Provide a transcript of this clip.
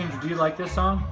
Ginger, do you like this song?